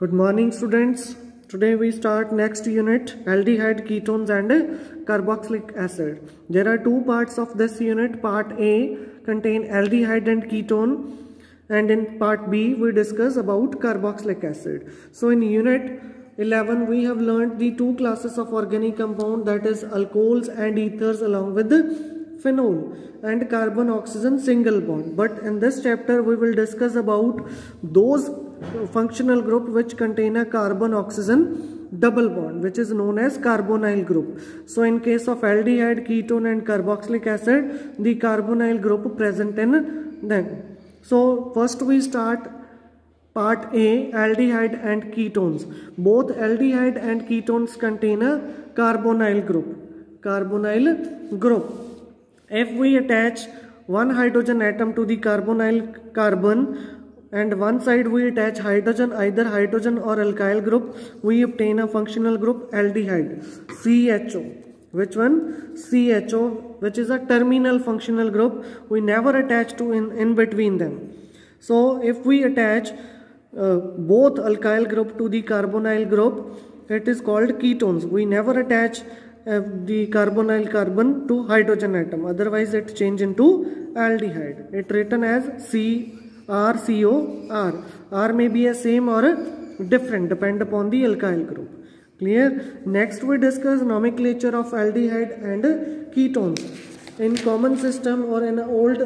Good morning students. Today we start next unit aldehyde ketones and carboxylic acid. There are two parts of this unit. Part A contain aldehyde and ketone and in part B we discuss about carboxylic acid. So in unit 11 we have learned the two classes of organic compound that is alcohols and ethers along with phenol and carbon oxygen single bond but in this chapter we will discuss about those functional group which contain a carbon oxygen double bond which is known as carbonyl group so in case of aldehyde ketone and carboxylic acid the carbonyl group present in them so first we start Part A aldehyde and ketones. Both aldehyde and ketones contain a carbonyl group. Carbonyl group. If we attach one hydrogen atom to the carbonyl carbon and one side we attach hydrogen either hydrogen or alkyl group. We obtain a functional group aldehyde CHO which one? CHO which is a terminal functional group. We never attach to in, in between them. So if we attach uh, both alkyl group to the carbonyl group it is called ketones. We never attach uh, the carbonyl carbon to hydrogen atom. Otherwise it change into aldehyde. It written as C R C O R. R may be a same or a different depend upon the alkyl group. Clear? Next we discuss nomenclature of aldehyde and ketones in common system or in old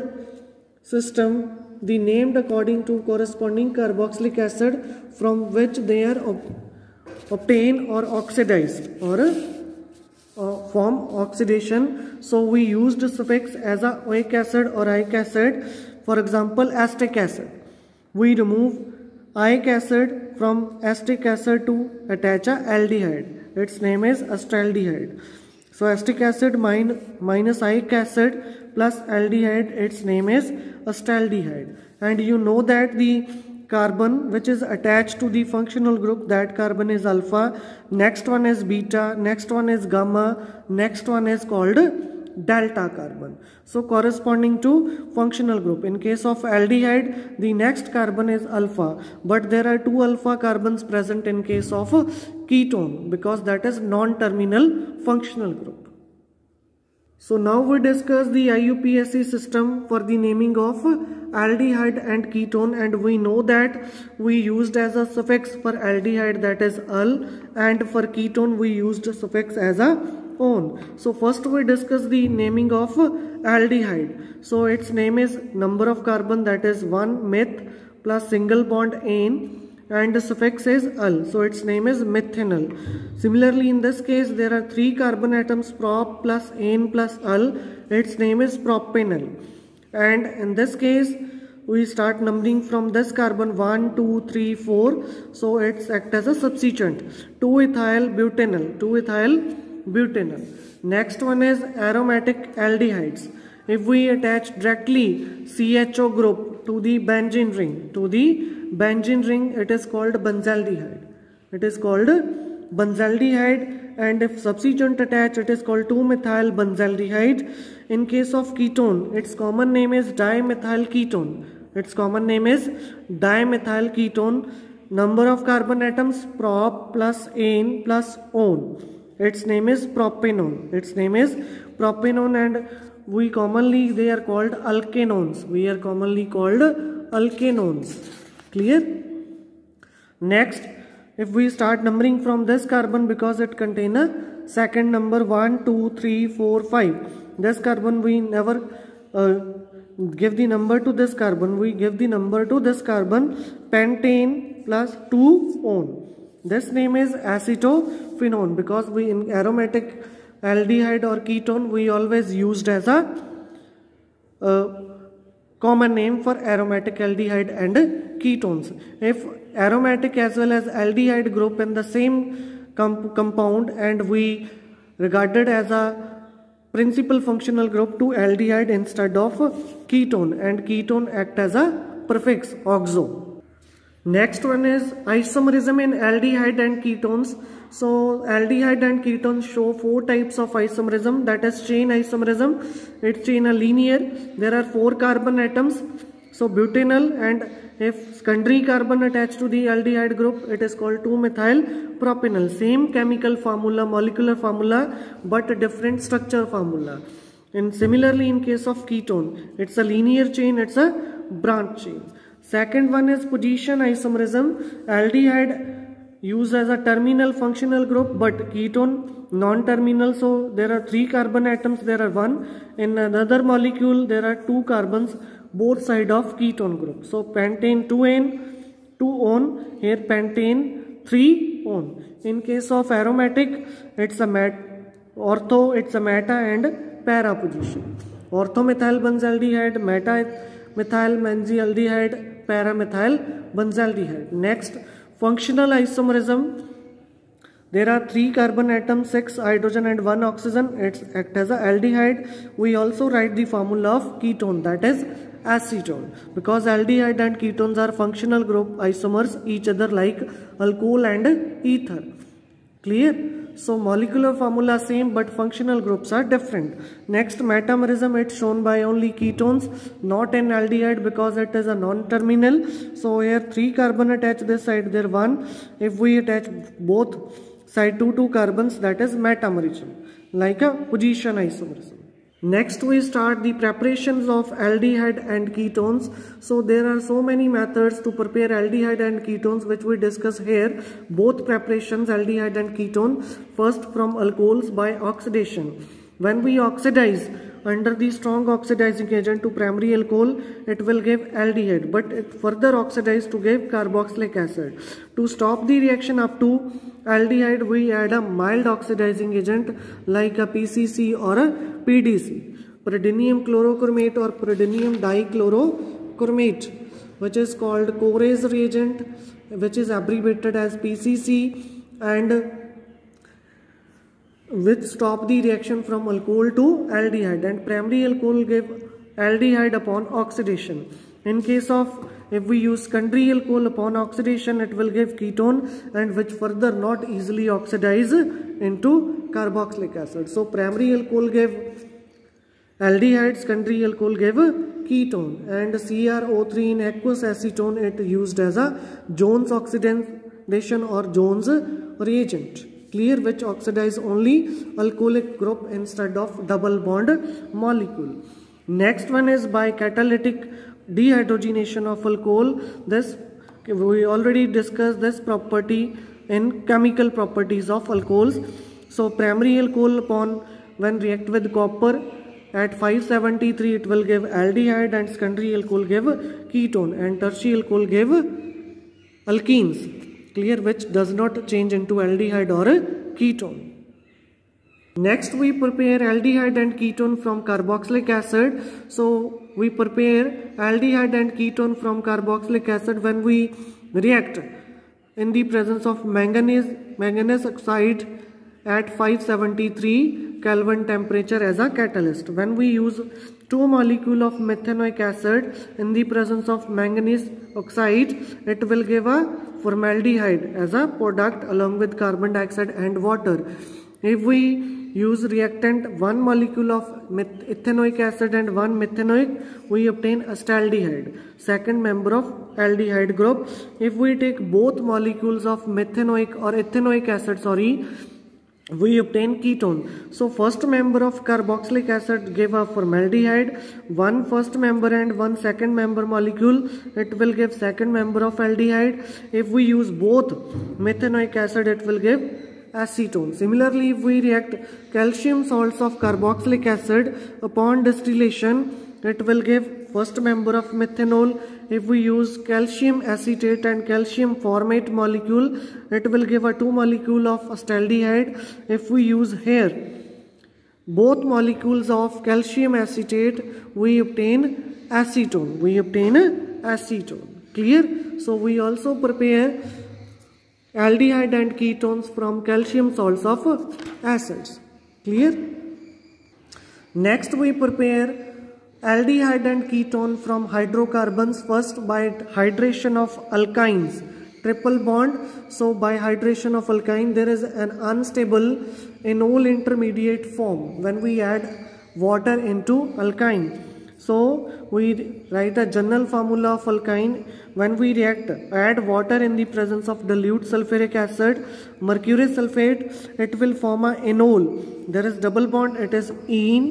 system the named according to corresponding carboxylic acid from which they are ob obtained or oxidized or uh, form oxidation. So we used suffix as a oic acid or ic acid for example acetic acid. We remove ic acid from acetic acid to attach a aldehyde. Its name is acetaldehyde so acetic acid min minus ic acid plus aldehyde its name is acetaldehyde and you know that the carbon which is attached to the functional group that carbon is alpha next one is beta next one is gamma next one is called delta carbon. So corresponding to functional group. In case of aldehyde the next carbon is alpha. But there are two alpha carbons present in case of ketone because that is non-terminal functional group. So now we discuss the IUPAC system for the naming of aldehyde and ketone. And we know that we used as a suffix for aldehyde that is al and for ketone we used suffix as a on. So first we discuss the naming of aldehyde. So its name is number of carbon that is 1 meth plus single bond ane and the suffix is al so its name is methanal. Similarly in this case there are three carbon atoms prop plus ane plus al its name is propanal. And in this case we start numbering from this carbon 1 2 3 4 so it's act as a substituent. 2 ethyl butanal. 2 ethyl butanal. Next one is aromatic aldehydes. If we attach directly CHO group to the benzene ring to the benzene ring it is called benzaldehyde. It is called benzaldehyde and if subsequent attached it is called 2-methyl benzaldehyde. In case of ketone its common name is dimethyl ketone. Its common name is dimethyl ketone. Number of carbon atoms prop plus ane plus its name is propanone. Its name is propanone and we commonly they are called alkanones. We are commonly called alkanones. Clear? Next if we start numbering from this carbon because it contain a second number 1 2 3 4 5 this carbon we never uh, give the number to this carbon. We give the number to this carbon pentane plus 2 on this name is acetophenone because we in aromatic aldehyde or ketone we always used as a uh, common name for aromatic aldehyde and ketones. If aromatic as well as aldehyde group in the same comp compound and we regarded as a principal functional group to aldehyde instead of ketone and ketone act as a prefix oxo. Next one is isomerism in aldehyde and ketones. So aldehyde and ketones show four types of isomerism that is chain isomerism. It's in a linear. There are four carbon atoms. So butanal and if secondary carbon attached to the aldehyde group, it is called 2-methyl propanal. Same chemical formula, molecular formula, but different structure formula. And similarly in case of ketone, it's a linear chain, it's a branch chain. Second one is position isomerism. Aldehyde used as a terminal functional group but ketone non-terminal so there are three carbon atoms there are one in another molecule there are two carbons both side of ketone group. So pentane 2N 2 on here pentane 3 on. In case of aromatic it's a mat ortho it's a meta and para position. Orthomethyl benzaldehyde meta methyl benzaldehyde para methyl hide next functional isomerism there are three carbon atom six hydrogen and one oxygen it's act as aldehyde we also write the formula of ketone that is acetone because aldehyde and ketone are functional group isomers each other like alcohol and ether clear so molecular formula same but functional groups are different. Next metamerism it's shown by only ketones not an aldehyde because it is a non-terminal. So here three carbon attached this side there one. If we attach both side two two carbons that is metamerism like a position isomerism Next we start the preparations of aldehyde and ketones. So there are so many methods to prepare aldehyde and ketones which we discuss here. Both preparations aldehyde and ketone. First from alcohols by oxidation. When we oxidize under the strong oxidizing agent to primary alcohol it will give aldehyde but it further oxidize to give carboxylic acid to stop the reaction up to aldehyde we add a mild oxidizing agent like a PCC or a PDC pyridinium chlorochromate or pyridinium dichlorochromate which is called Corey's reagent which is abbreviated as PCC and which stop the reaction from alcohol to aldehyde and primary alcohol give aldehyde upon oxidation. In case of if we use secondary alcohol upon oxidation it will give ketone and which further not easily oxidize into carboxylic acid. So primary alcohol gave aldehyde, secondary alcohol gave ketone and CrO3 in aqueous acetone it used as a Jones oxidation or Jones reagent clear which oxidize only alcoholic group instead of double bond molecule. Next one is by catalytic dehydrogenation of alcohol. This we already discussed this property in chemical properties of alcohols. So primary alcohol upon when react with copper at 573 it will give aldehyde and secondary alcohol give ketone and tertiary alcohol give alkenes clear which does not change into aldehyde or ketone. Next we prepare aldehyde and ketone from carboxylic acid. So we prepare aldehyde and ketone from carboxylic acid when we react in the presence of manganese, manganese oxide at 573 Kelvin temperature as a catalyst. When we use two molecule of methanoic acid in the presence of manganese oxide, it will give a formaldehyde as a product along with carbon dioxide and water. If we use reactant one molecule of ethanoic acid and one methanoic, we obtain acetaldehyde, second member of aldehyde group. If we take both molecules of methanoic or ethanoic acid, sorry, we obtain ketone. So first member of carboxylic acid give a formaldehyde, one first member and one second member molecule, it will give second member of aldehyde. If we use both methanoic acid, it will give acetone. Similarly, if we react calcium salts of carboxylic acid upon distillation, it will give first member of methanal. If we use calcium acetate and calcium formate molecule it will give a two molecule of acetaldehyde if we use here both molecules of calcium acetate we obtain acetone. We obtain acetone. Clear? So we also prepare aldehyde and ketones from calcium salts of acids. Clear? Next we prepare aldehyde and ketone from hydrocarbons first by hydration of alkynes. Triple bond. So by hydration of alkyne there is an unstable enol intermediate form when we add water into alkyne So we write a general formula of alkyne when we react add water in the presence of dilute sulfuric acid mercury sulfate it will form a enol there is double bond it is ene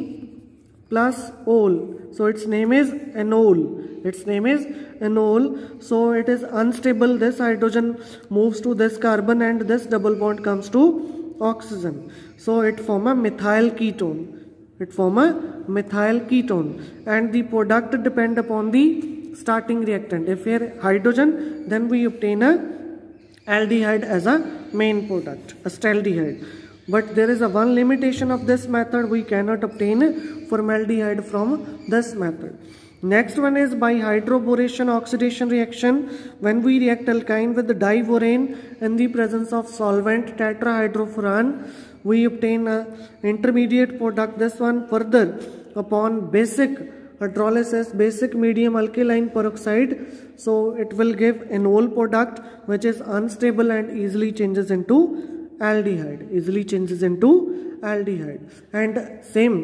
plus ol. So its name is enol its name is enol so it is unstable. This hydrogen moves to this carbon and this double bond comes to oxygen. So it form a methyl ketone it form a methyl ketone. And the product depend upon the starting reactant. If here hydrogen then we obtain a aldehyde as a main product a acetaldehyde but there is a one limitation of this method. We cannot obtain formaldehyde from this method. Next one is by hydroboration oxidation reaction. When we react alkyne with the diborane in the presence of solvent tetrahydrofuran we obtain a intermediate product. This one further upon basic hydrolysis basic medium alkaline peroxide so it will give enol product which is unstable and easily changes into aldehyde easily changes into aldehyde. And same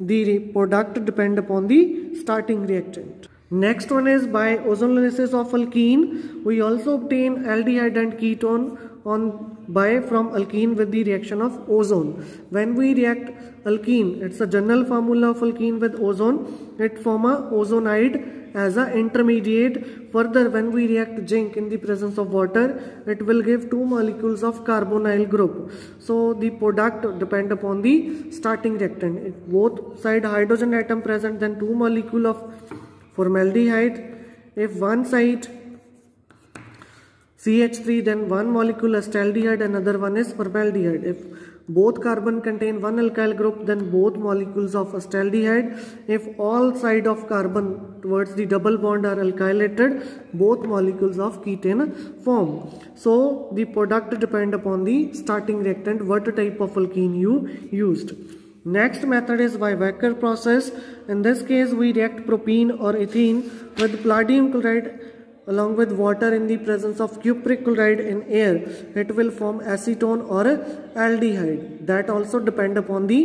the product depend upon the starting reactant. Next one is by ozonolysis of alkene. We also obtain aldehyde and ketone on by from alkene with the reaction of ozone. When we react alkene it's a general formula of alkene with ozone. It form a ozonide as a intermediate. Further when we react zinc in the presence of water it will give two molecules of carbonyl group. So the product depend upon the starting reactant. If both side hydrogen atom present then two molecule of formaldehyde. If one side CH3 then one molecule is acetaldehyde another one is formaldehyde. If both carbon contain one alkyl group then both molecules of acetaldehyde if all side of carbon towards the double bond are alkylated both molecules of ketone form. So the product depend upon the starting reactant what type of alkene you used. Next method is by Wacker process. In this case we react propene or ethene with palladium chloride along with water in the presence of cupric chloride in air it will form acetone or aldehyde. That also depend upon the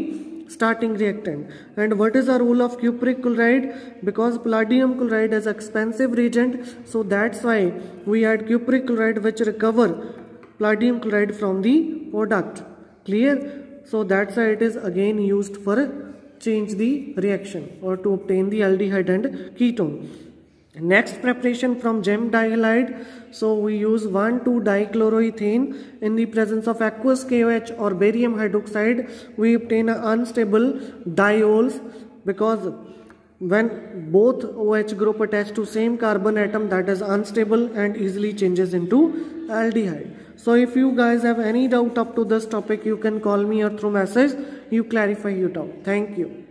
starting reactant. And what is the role of cupric chloride because palladium chloride is expensive reagent so that's why we add cupric chloride which recover palladium chloride from the product. Clear? So that's why it is again used for change the reaction or to obtain the aldehyde and ketone Next preparation from gem dihalide. So we use 1,2-dichloroethane in the presence of aqueous KOH or barium hydroxide. We obtain an unstable diols because when both OH group attach to same carbon atom that is unstable and easily changes into aldehyde. So if you guys have any doubt up to this topic you can call me or through message you clarify your doubt. Thank you.